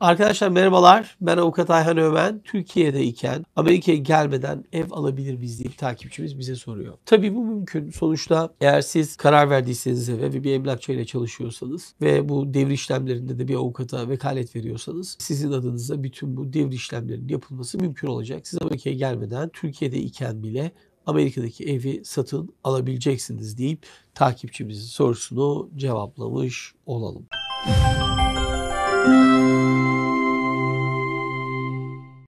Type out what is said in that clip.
Arkadaşlar merhabalar. Ben avukat Ayhan Ömen. Türkiye'de iken Amerika'ya gelmeden ev alabilir miyiz diye bir takipçimiz bize soruyor. Tabii bu mümkün. Sonuçta eğer siz karar verdiyseniz eve ve bir emlakçıyla çalışıyorsanız ve bu devir işlemlerinde de bir avukata vekalet veriyorsanız sizin adınıza bütün bu devir işlemlerinin yapılması mümkün olacak. Siz Amerika'ya gelmeden Türkiye'de iken bile Amerika'daki evi satın alabileceksiniz deyip takipçimizin sorusunu cevaplamış olalım. Música